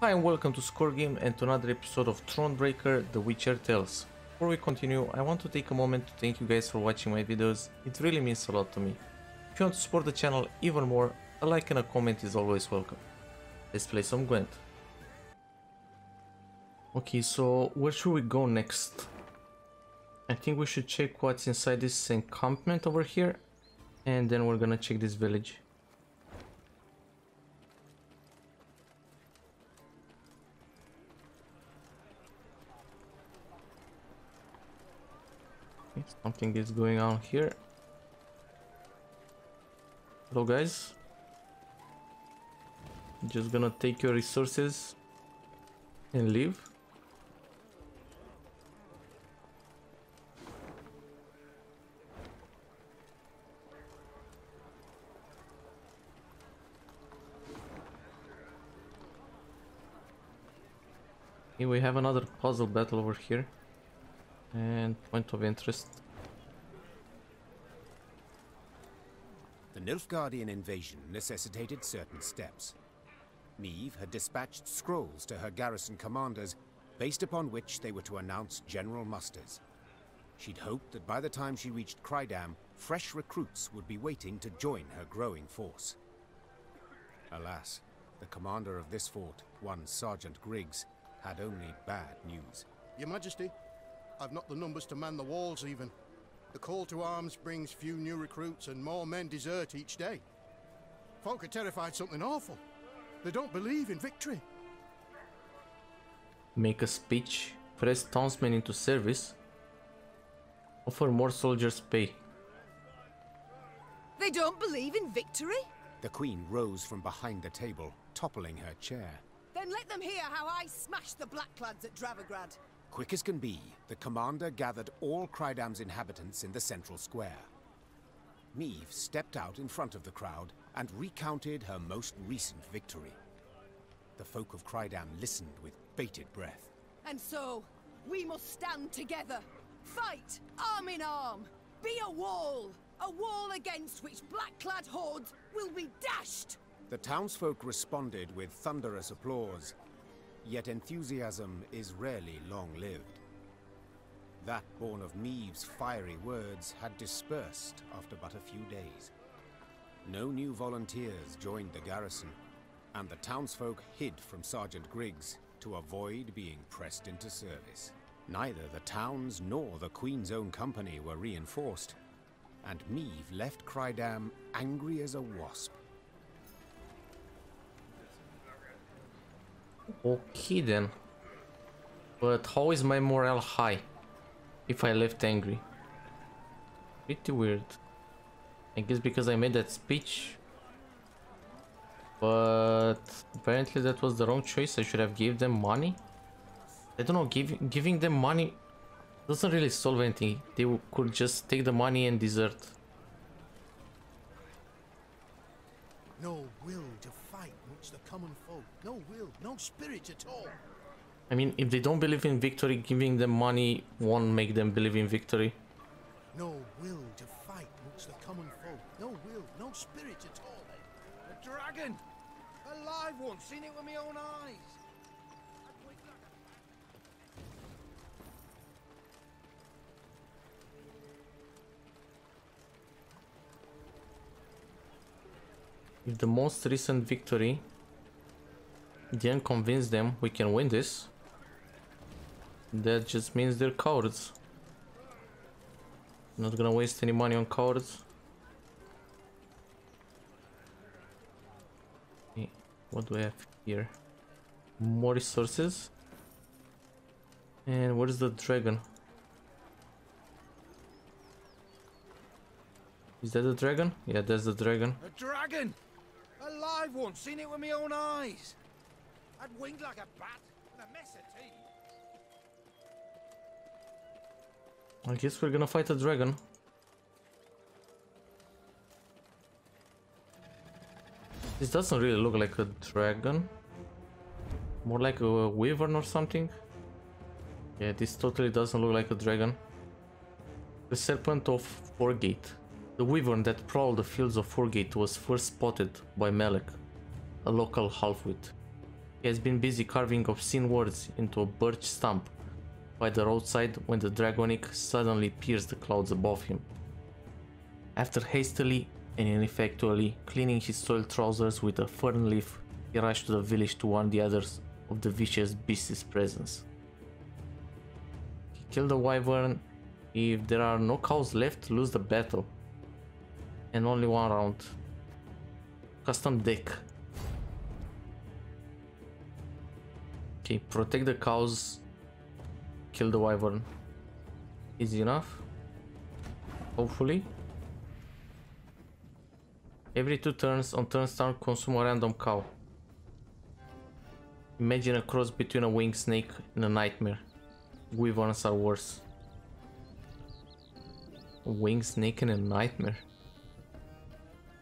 Hi and welcome to Score Game and to another episode of Thronebreaker The Witcher Tales. Before we continue, I want to take a moment to thank you guys for watching my videos, it really means a lot to me. If you want to support the channel even more, a like and a comment is always welcome. Let's play some Gwent. Okay, so where should we go next? I think we should check what's inside this encampment over here, and then we're gonna check this village. Something is going on here. Hello guys. Just gonna take your resources and leave. We have another puzzle battle over here. And point of interest. The Nilfgaardian invasion necessitated certain steps. Meve had dispatched scrolls to her garrison commanders, based upon which they were to announce general musters. She'd hoped that by the time she reached Krydam, fresh recruits would be waiting to join her growing force. Alas, the commander of this fort, one Sergeant Griggs, had only bad news. Your Majesty, I've not the numbers to man the walls even. The call to arms brings few new recruits and more men desert each day. Folk are terrified something awful. They don't believe in victory. Make a speech. Press townsmen into service. Offer more soldiers pay. They don't believe in victory? The queen rose from behind the table, toppling her chair. Then let them hear how I smashed the Blackclads at Dravograd. Quick as can be, the commander gathered all Krydam's inhabitants in the central square. Meve stepped out in front of the crowd and recounted her most recent victory. The folk of Krydam listened with bated breath. And so, we must stand together. Fight, arm in arm. Be a wall. A wall against which black-clad hordes will be dashed. The townsfolk responded with thunderous applause, yet enthusiasm is rarely long-lived. That born of Meve's fiery words had dispersed after but a few days. No new volunteers joined the garrison, and the townsfolk hid from Sergeant Griggs to avoid being pressed into service. Neither the towns nor the Queen's own company were reinforced, and Meve left Krydam angry as a wasp. Okay then. But how is my morale high? If I left angry. Pretty weird. I guess because I made that speech. But apparently that was the wrong choice. I should have gave them money. I don't know, give, giving them money doesn't really solve anything. They could just take the money and desert. No will to the common folk. No will, no spirit at all. I mean, if they don't believe in victory, giving them money won't make them believe in victory. No will to fight amongst the common folk. No will, no spirit at all. A dragon! A live one, seen it with my own eyes. If the most recent victory didn't convince them we can win this, that just means they're cowards. Not gonna waste any money on cowards. What do I have here? More resources. And what is the dragon? Is that the dragon? Yeah, that's the dragon. A dragon! A live one, seen it with my own eyes. Had winged like a bat and a mess of teeth. I guess we're gonna fight a dragon. This doesn't really look like a dragon. More like a wyvern or something. Yeah, this totally doesn't look like a dragon. The Serpent of Forgate. The wyvern that prowled the fields of Forgate was first spotted by Malek, a local halfwit. He has been busy carving obscene words into a birch stump by the roadside when the draconid suddenly pierced the clouds above him. After hastily and ineffectually cleaning his soiled trousers with a fern leaf, he rushed to the village to warn the others of the vicious beast's presence. He killed the wyvern. If there are no cows left, lose the battle. And only one round. Custom deck. Okay, protect the cows. Kill the wyvern. Easy enough. Hopefully. Every two turns on turn start consume a random cow. Imagine a cross between a winged snake and a nightmare. Wyverns are worse. A winged snake and a nightmare.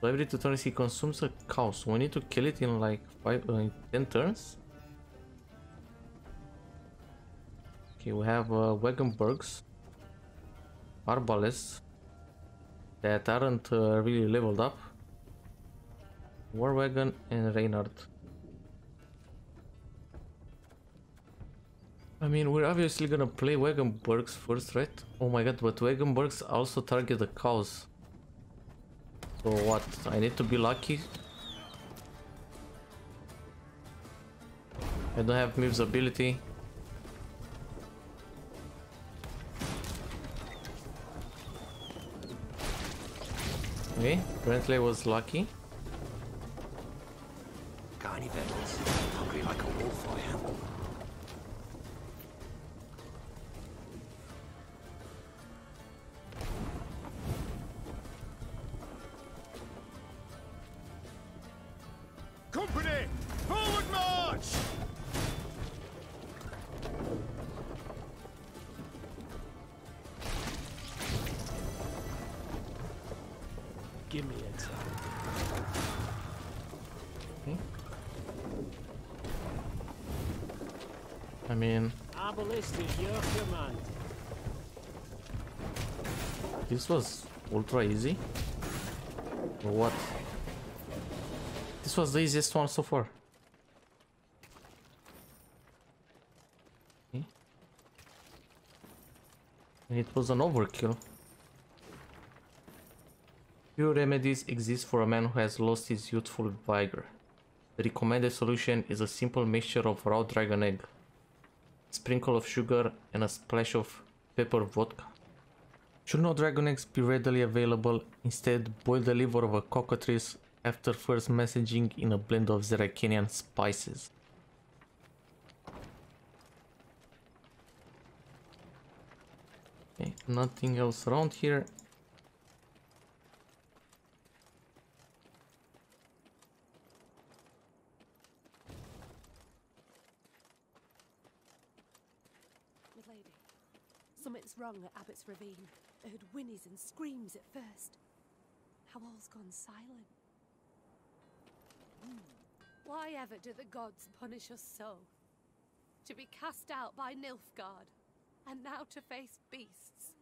So every two turns he consumes a cow, so we need to kill it in like five, uh, 10 turns? Okay, we have uh, Wagenburgs, Arbalists that aren't uh, really leveled up. War Wagon and Reynard. I mean, we're obviously gonna play Wagenburgs first, right? Oh my god, but Wagenburgs also target the cows. So what? I need to be lucky? I don't have Meve's ability. Okay, apparently I was lucky. Give me a time. Hmm? I mean, Arbalist is your command. this was ultra easy. Or what? This was the easiest one so far. Hmm? And it was an overkill. Few remedies exist for a man who has lost his youthful vigor. The recommended solution is a simple mixture of raw dragon egg, a sprinkle of sugar, and a splash of pepper vodka. Should no dragon eggs be readily available, instead boil the liver of a cockatrice after first messaging in a blend of Zerrikanian spices. Okay, nothing else around here. Wrong at Abbott's Ravine. I heard whinnies and screams at first. Now all's gone silent. Hmm. Why ever do the gods punish us so? To be cast out by Nilfgaard, and now to face beasts.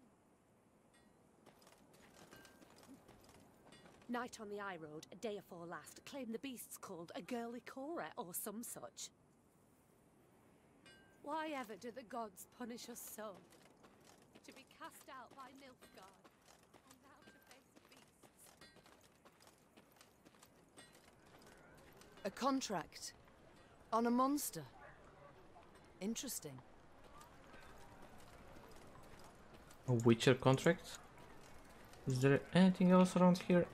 Night on the High Road, a day afore last, claimed the beasts called a girly Cora or some such. Why ever do the gods punish us so? To be cast out by Nilfgaard, and now to face beasts. A contract on a monster. Interesting. A Witcher contract? Is there anything else around here?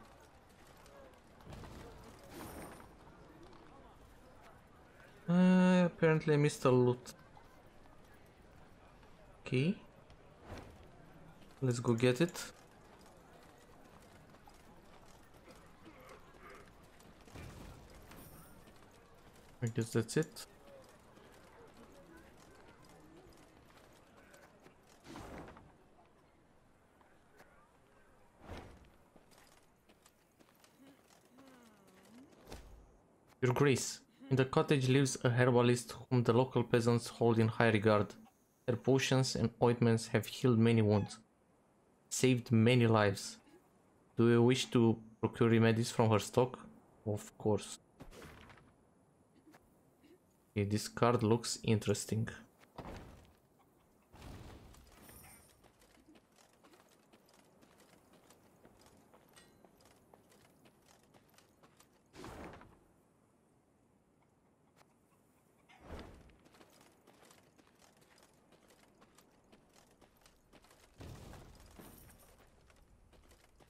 Uh, apparently I missed a loot. Okay. Let's go get it. I guess that's it. Your Grace, in the cottage lives a herbalist whom the local peasants hold in high regard. Her potions and ointments have healed many wounds, saved many lives. Do you wish to procure remedies from her stock? Of course. Okay, this card looks interesting.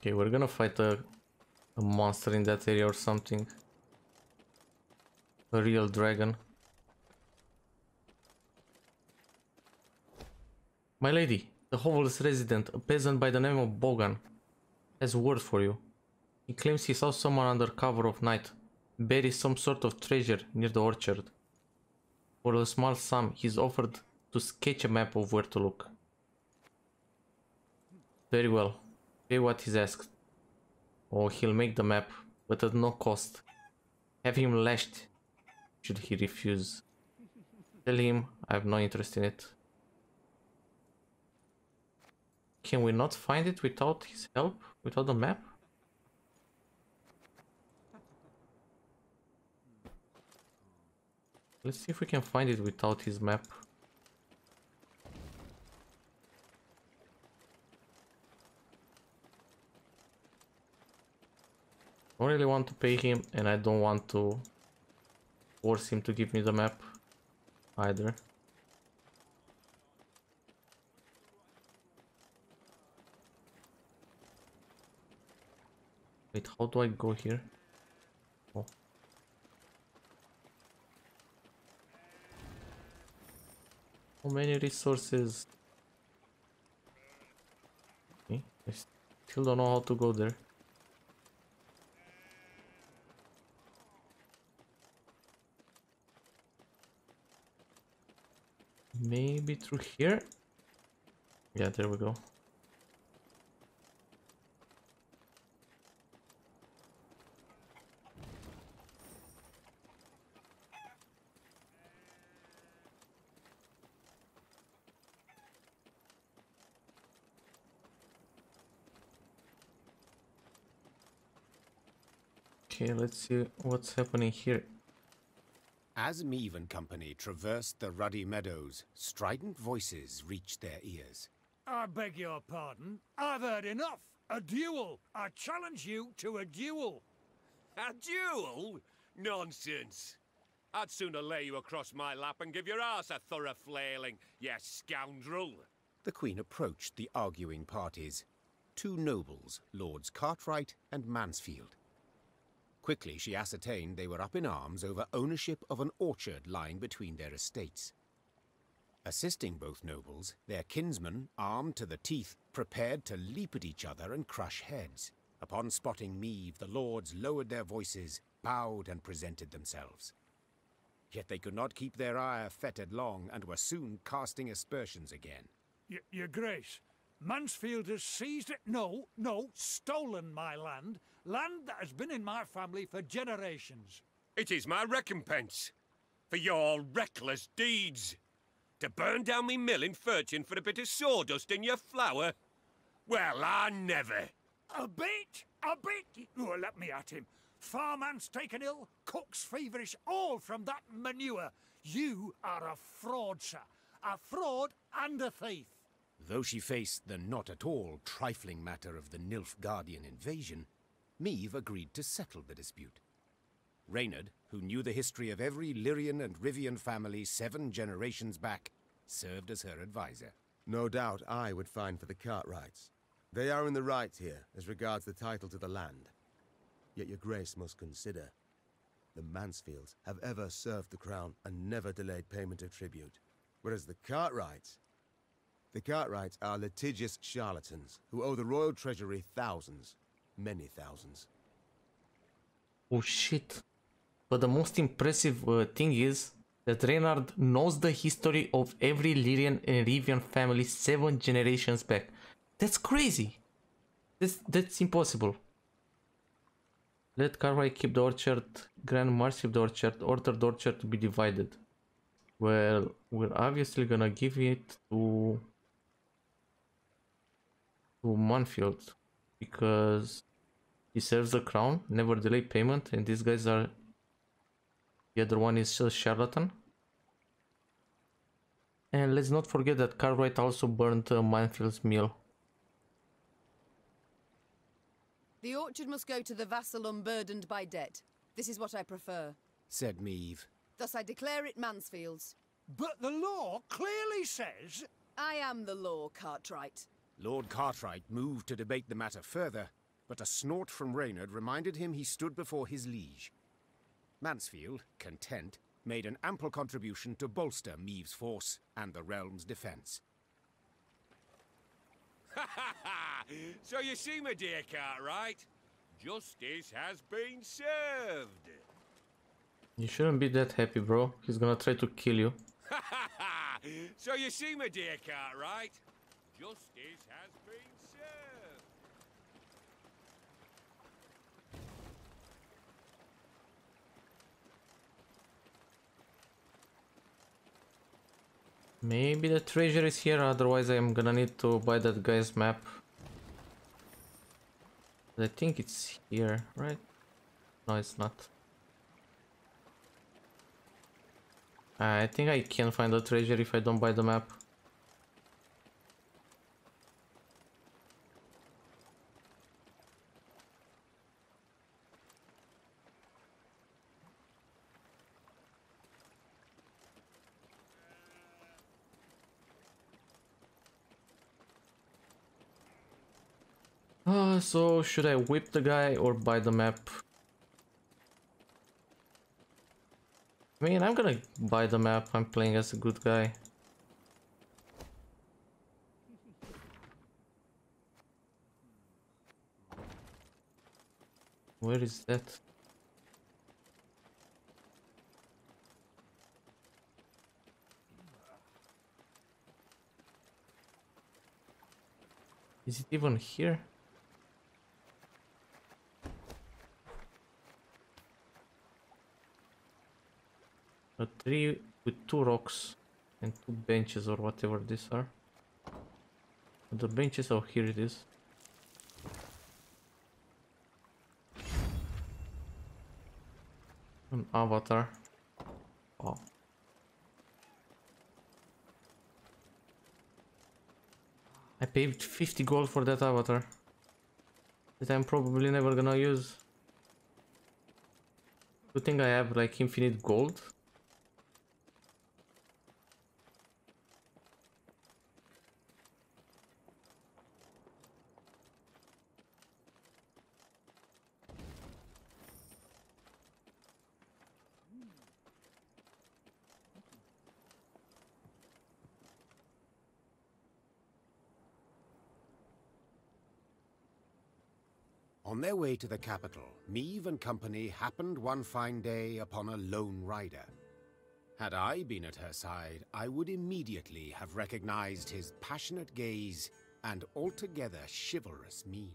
Okay, we're gonna fight a, a monster in that area or something. A real dragon. My lady, the homeless resident, a peasant by the name of Bogan, has word for you. He claims he saw someone under cover of night bury some sort of treasure near the orchard. For a small sum, he's offered to sketch a map of where to look. Very well. Pay what he's asked. Or he'll make the map, but at no cost. Have him lashed should he refuse. Tell him I have no interest in it. Can we not find it without his help? Without the map? Let's see if we can find it without his map. Don't really want to pay him and I don't want to force him to give me the map either. Wait, how do I go here? Oh. How many resources? Okay, I still don't know how to go there. Maybe through here? Yeah, there we go. Okay, let's see what's happening here. As Meve and Company traversed the ruddy meadows, strident voices reached their ears. I beg your pardon. I've heard enough. A duel. I challenge you to a duel. A duel? Nonsense. I'd sooner lay you across my lap and give your ass a thorough flailing, you scoundrel. The Queen approached the arguing parties. Two nobles, Lords Cartwright and Mansfield. Quickly she ascertained they were up in arms over ownership of an orchard lying between their estates. Assisting both nobles, their kinsmen, armed to the teeth, prepared to leap at each other and crush heads. Upon spotting Meve, the lords lowered their voices, bowed and presented themselves. Yet they could not keep their ire fettered long, and were soon casting aspersions again. Y your Grace, Mansfield has seized it. No, no, stolen my land. Land that has been in my family for generations. It is my recompense for your reckless deeds. To burn down me mill in Furchin for a bit of sawdust in your flour? Well, I never. A bit? A bit? Oh, let me at him. Farmhands taken ill, cooks feverish, all from that manure. You are a fraud, sir. A fraud and a thief. Though she faced the not at all trifling matter of the Nilfgaardian invasion, Meve agreed to settle the dispute. Reynard, who knew the history of every Lyrian and Rivian family seven generations back, served as her advisor. No doubt I would find for the Cartwrights. They are in the right here, as regards the title to the land. Yet your grace must consider. The Mansfields have ever served the crown and never delayed payment of tribute. Whereas the Cartwrights... The Cartwrights are litigious charlatans who owe the royal treasury thousands, many thousands. Oh shit. But the most impressive uh, thing is that Reynard knows the history of every Lyrian and Rivian family seven generations back. That's crazy. That's, that's impossible. Let Cartwright keep the orchard, grant Marcy the orchard, order the orchard to be divided. Well, we're obviously gonna give it to to Manfield because he serves the crown, never delay payment, and these guys are the other one is a charlatan. And let's not forget that Cartwright also burned uh, Manfield's mill. The orchard must go to the vassal unburdened by debt. This is what I prefer. said Meve. Thus I declare it Mansfield's. But the law clearly says I am the law, Cartwright. Lord Cartwright moved to debate the matter further, but a snort from Reynard reminded him he stood before his liege. Mansfield, content, made an ample contribution to bolster Meve's force and the realm's defense. so you see, my dear Cartwright, justice has been served. You shouldn't be that happy, bro. He's gonna try to kill you. so you see, my dear Cartwright, justice has been served. Maybe the treasure is here, otherwise I'm gonna need to buy that guy's map. I think it's here, right? No, it's not. Ah, I think I can find the treasure if I don't buy the map. So should I whip the guy or buy the map? I mean, I'm gonna buy the map. I'm playing as a good guy. Where is that? Is it even here? Uh, A tree with two rocks and two benches or whatever these are. The benches, oh here it is. An avatar. Oh. I paid 50 gold for that avatar. That I'm probably never gonna use. You think I have like infinite gold? Way to the capital, Meve and company happened one fine day upon a lone rider. Had I been at her side, I would immediately have recognized his passionate gaze and altogether chivalrous mien.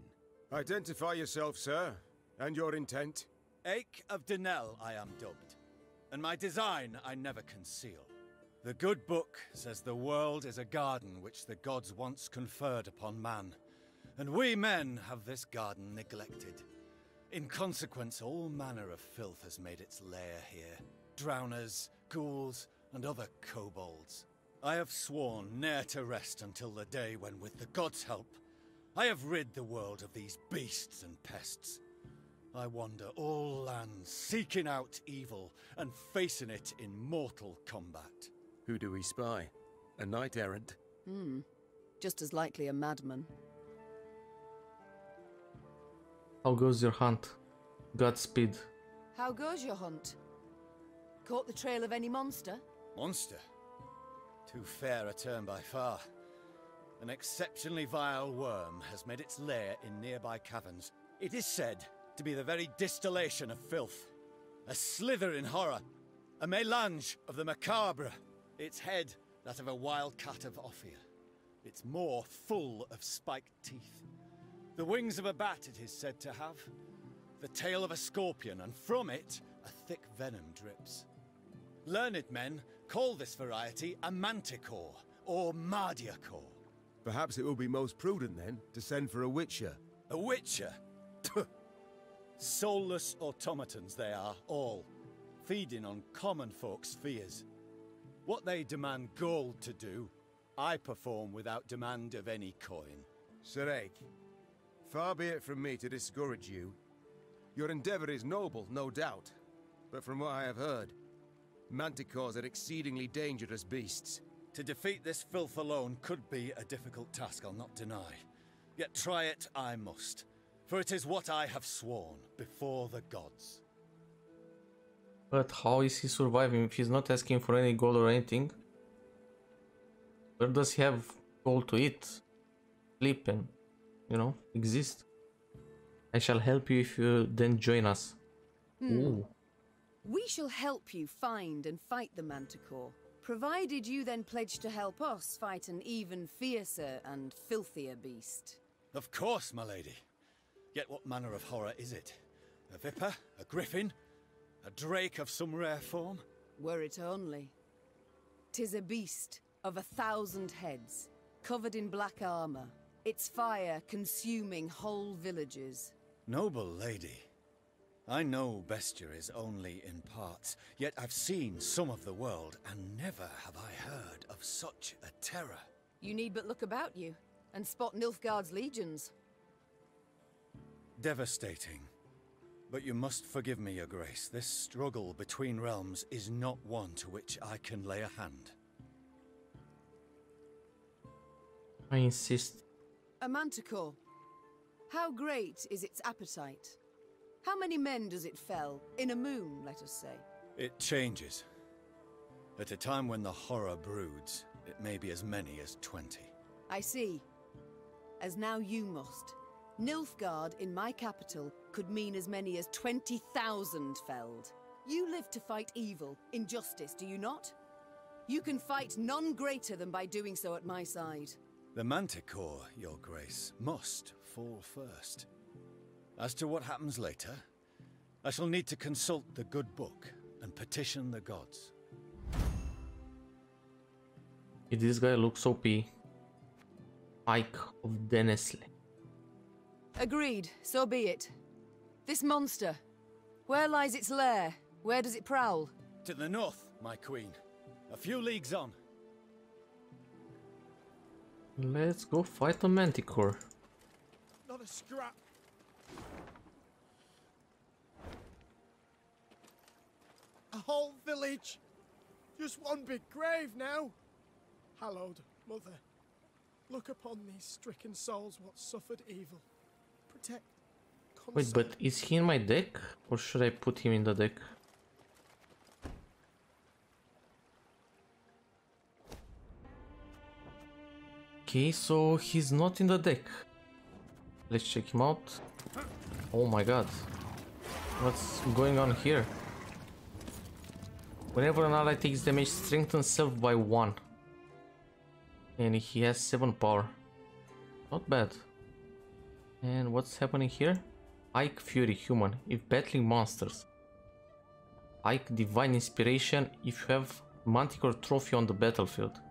Identify yourself, sir, and your intent. Eyck of Denesle I am dubbed, and my design I never conceal. The good book says the world is a garden which the gods once conferred upon man, and we men have this garden neglected. In consequence, all manner of filth has made its lair here. Drowners, ghouls, and other kobolds. I have sworn ne'er to rest until the day when, with the gods' help, I have rid the world of these beasts and pests. I wander all lands, seeking out evil and facing it in mortal combat. Who do we spy? A knight errant? Hmm. Just as likely a madman. How goes your hunt? Godspeed. How goes your hunt? Caught the trail of any monster? Monster? Too fair a term by far. An exceptionally vile worm has made its lair in nearby caverns. It is said to be the very distillation of filth. A slithering horror. A melange of the macabre. Its head, that of a wild cat of Ophir. Its maw full of spiked teeth. The wings of a bat it is said to have. The tail of a scorpion, and from it, a thick venom drips. Learned men call this variety a manticore, or mardiacore. Perhaps it will be most prudent then to send for a witcher. A witcher? Soulless automatons they are, all, feeding on common folk's fears. What they demand gold to do, I perform without demand of any coin. Sir far be it from me to discourage you. Your endeavor is noble, no doubt. But from what I have heard, manticores are exceedingly dangerous beasts. To defeat this filth alone could be a difficult task, I'll not deny. Yet try it I must, for it is what I have sworn before the gods. But how is he surviving if he's not asking for any gold or anything? Where does he have gold to eat, sleep and, you know, exist? I shall help you if you then join us. Hmm. Ooh. We shall help you find and fight the Manticore, provided you then pledge to help us fight an even fiercer and filthier beast. Of course, my lady. Yet what manner of horror is it? A viper? A griffin? A drake of some rare form? Were it only. Tis a beast of a thousand heads, covered in black armor, its fire consuming whole villages. Noble lady. I know Bestia is only in parts, yet I've seen some of the world, and never have I heard of such a terror. You need but look about you, and spot Nilfgaard's legions. Devastating. But you must forgive me, Your Grace. This struggle between realms is not one to which I can lay a hand. I insist. A manticore. How great is its appetite? How many men does it fell? In a moon, let us say. It changes. At a time when the horror broods, it may be as many as twenty. I see. As now you must. Nilfgaard in my capital could mean as many as 20,000 felled. You live to fight evil, injustice, do you not? You can fight none greater than by doing so at my side. The Manticore, Your Grace, must fall first. As to what happens later, I shall need to consult the good book and petition the gods. If This guy looks OP. Eyck of Denesle. Agreed, so be it. This monster, where lies its lair? Where does it prowl? To the north, my queen. A few leagues on. Let's go fight a manticore. Not a scrap. A whole village. Just one big grave now. Hallowed, Mother. Look upon these stricken souls what suffered evil. Protect. Wait, but is he in my deck? Or should I put him in the deck? Okay, so he's not in the deck. Let's check him out. Oh my god. What's going on here? Whenever an ally takes damage, strengthen self by 1. And he has 7 power. Not bad. And what's happening here? Eyck Fury Human, if battling monsters. Eyck Divine Inspiration, if you have Manticore Trophy on the battlefield.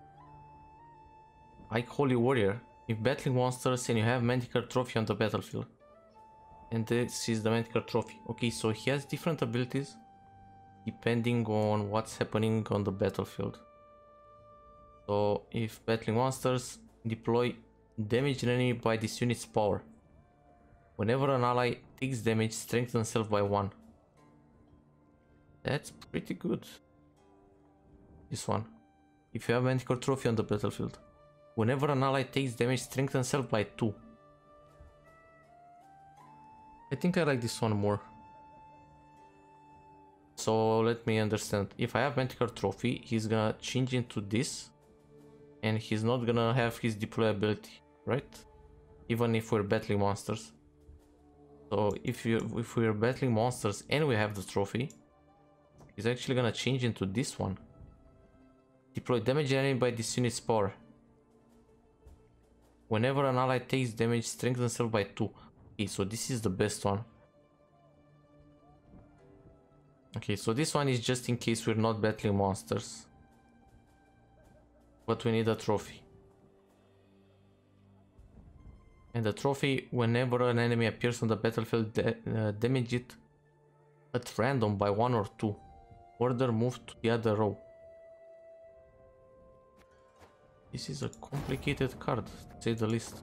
Eyck Holy Warrior, if battling monsters and you have Manticore Trophy on the battlefield. And this is the Manticore Trophy. Okay, so he has different abilities depending on what's happening on the battlefield. So if battling monsters, deploy damage an enemy by this unit's power. Whenever an ally takes damage, strengthen self by 1. That's pretty good. This one. If you have Manticore Trophy on the battlefield. Whenever an ally takes damage, strengthen self by 2. I think I like this one more. So let me understand. If I have Manticore Trophy, he's gonna change into this. And he's not gonna have his deployability, right? Even if we're battling monsters. So if you if we're battling monsters and we have the trophy, he's actually gonna change into this one. Deploy damage enemy by this unit's power. Whenever an ally takes damage, strengthen self by 2. Okay, so this is the best one. Okay, so this one is just in case we're not battling monsters. But we need a trophy. And the trophy, whenever an enemy appears on the battlefield, da uh, damage it at random by 1 or 2. Order move to the other row. This is a complicated card, to say the least.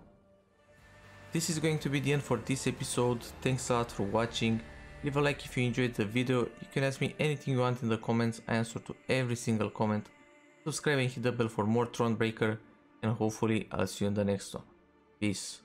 This is going to be the end for this episode. Thanks a lot for watching. Leave a like if you enjoyed the video. You can ask me anything you want in the comments. I answer to every single comment. Subscribe and hit the bell for more Thronebreaker. And hopefully I'll see you in the next one. Peace.